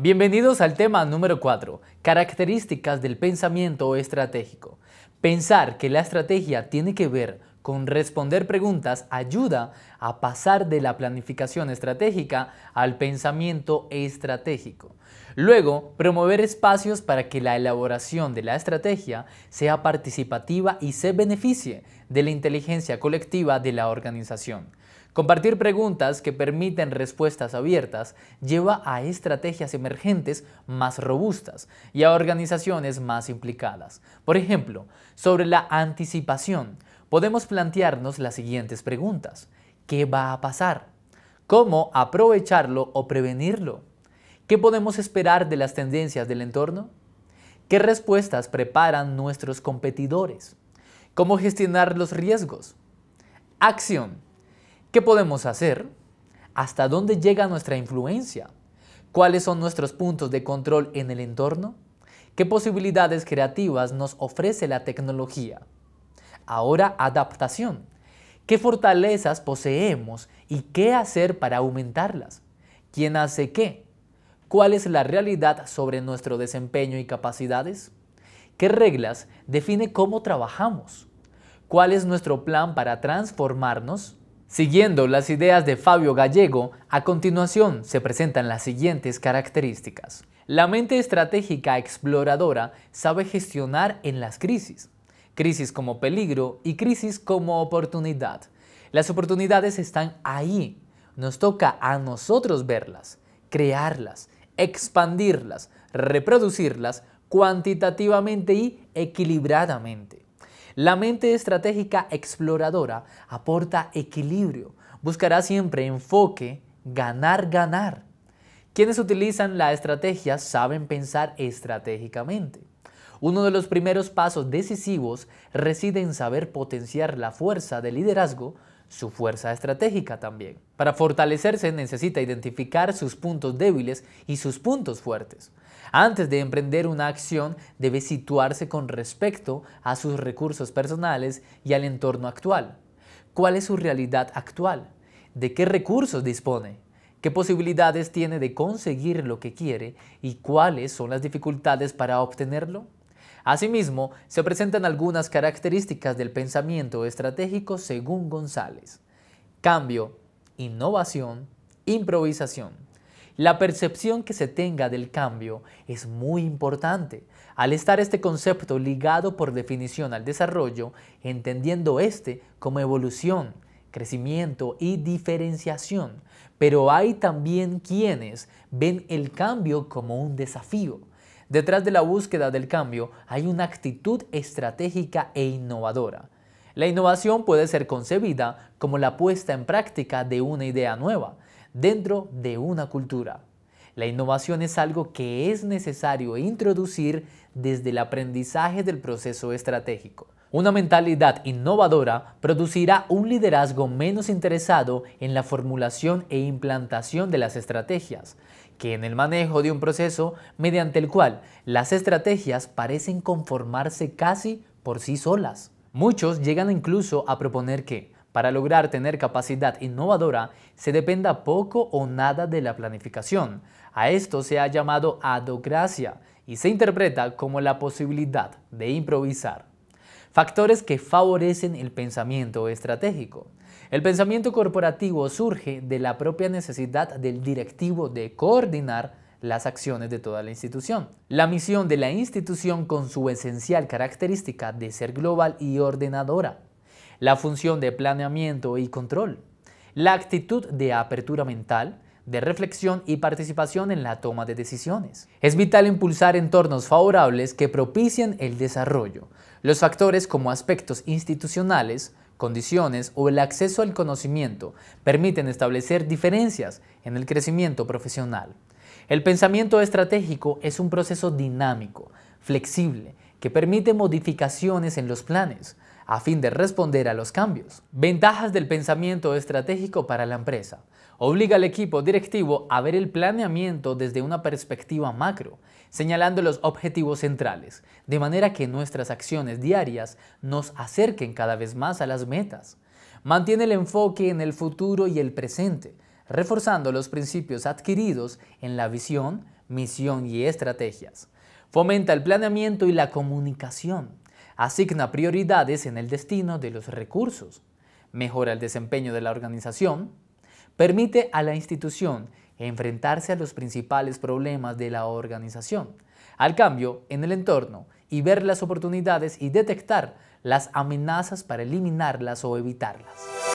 Bienvenidos al tema número 4, características del pensamiento estratégico. Pensar que la estrategia tiene que ver con responder preguntas ayuda a pasar de la planificación estratégica al pensamiento estratégico. Luego, promover espacios para que la elaboración de la estrategia sea participativa y se beneficie de la inteligencia colectiva de la organización. Compartir preguntas que permiten respuestas abiertas lleva a estrategias emergentes más robustas y a organizaciones más implicadas. Por ejemplo, sobre la anticipación, podemos plantearnos las siguientes preguntas. ¿Qué va a pasar? ¿Cómo aprovecharlo o prevenirlo? ¿Qué podemos esperar de las tendencias del entorno? ¿Qué respuestas preparan nuestros competidores? ¿Cómo gestionar los riesgos? Acción. ¿Qué podemos hacer? ¿Hasta dónde llega nuestra influencia? ¿Cuáles son nuestros puntos de control en el entorno? ¿Qué posibilidades creativas nos ofrece la tecnología? Ahora, adaptación. ¿Qué fortalezas poseemos y qué hacer para aumentarlas? ¿Quién hace qué? ¿Cuál es la realidad sobre nuestro desempeño y capacidades? ¿Qué reglas define cómo trabajamos? ¿Cuál es nuestro plan para transformarnos? Siguiendo las ideas de Fabio Gallego, a continuación se presentan las siguientes características. La mente estratégica exploradora sabe gestionar en las crisis, crisis como peligro y crisis como oportunidad. Las oportunidades están ahí, nos toca a nosotros verlas, crearlas, expandirlas, reproducirlas cuantitativamente y equilibradamente. La mente estratégica exploradora aporta equilibrio, buscará siempre enfoque, ganar, ganar. Quienes utilizan la estrategia saben pensar estratégicamente. Uno de los primeros pasos decisivos reside en saber potenciar la fuerza de liderazgo, su fuerza estratégica también. Para fortalecerse necesita identificar sus puntos débiles y sus puntos fuertes. Antes de emprender una acción, debe situarse con respecto a sus recursos personales y al entorno actual. ¿Cuál es su realidad actual? ¿De qué recursos dispone? ¿Qué posibilidades tiene de conseguir lo que quiere y cuáles son las dificultades para obtenerlo? Asimismo, se presentan algunas características del pensamiento estratégico según González. Cambio, innovación, improvisación. La percepción que se tenga del cambio es muy importante. Al estar este concepto ligado por definición al desarrollo, entendiendo este como evolución, crecimiento y diferenciación. Pero hay también quienes ven el cambio como un desafío. Detrás de la búsqueda del cambio hay una actitud estratégica e innovadora. La innovación puede ser concebida como la puesta en práctica de una idea nueva, dentro de una cultura. La innovación es algo que es necesario introducir desde el aprendizaje del proceso estratégico. Una mentalidad innovadora producirá un liderazgo menos interesado en la formulación e implantación de las estrategias, que en el manejo de un proceso mediante el cual las estrategias parecen conformarse casi por sí solas. Muchos llegan incluso a proponer que, para lograr tener capacidad innovadora, se dependa poco o nada de la planificación. A esto se ha llamado adocracia y se interpreta como la posibilidad de improvisar. Factores que favorecen el pensamiento estratégico. El pensamiento corporativo surge de la propia necesidad del directivo de coordinar las acciones de toda la institución. La misión de la institución con su esencial característica de ser global y ordenadora la función de planeamiento y control, la actitud de apertura mental, de reflexión y participación en la toma de decisiones. Es vital impulsar entornos favorables que propicien el desarrollo. Los factores como aspectos institucionales, condiciones o el acceso al conocimiento permiten establecer diferencias en el crecimiento profesional. El pensamiento estratégico es un proceso dinámico, flexible, que permite modificaciones en los planes, a fin de responder a los cambios. Ventajas del pensamiento estratégico para la empresa. Obliga al equipo directivo a ver el planeamiento desde una perspectiva macro, señalando los objetivos centrales, de manera que nuestras acciones diarias nos acerquen cada vez más a las metas. Mantiene el enfoque en el futuro y el presente, reforzando los principios adquiridos en la visión, misión y estrategias. Fomenta el planeamiento y la comunicación. Asigna prioridades en el destino de los recursos. Mejora el desempeño de la organización. Permite a la institución enfrentarse a los principales problemas de la organización, al cambio en el entorno y ver las oportunidades y detectar las amenazas para eliminarlas o evitarlas.